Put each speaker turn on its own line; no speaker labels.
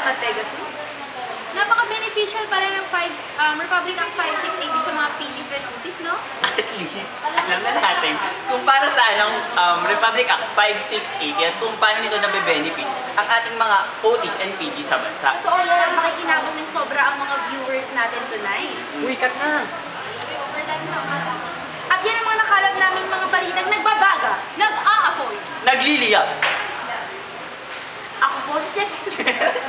naman, Pegasus. Napaka-beneficial pala ng 5, um, Republic Act 5680 sa mga PDs and OTs, no?
At least, alam na natin kung para saan ang um, Republic Act 5680 at kung paano nito nabe-benefit ang ating mga OTs and PDs sa bansa.
Totoo yan, makikinabang ng sobra ang mga viewers natin tonight.
Uy, cut na!
At yan ang mga nakalap namin mga balitang nagbabaga, nag-aapoy.
Nagliliyap!
Ako po si Jessica.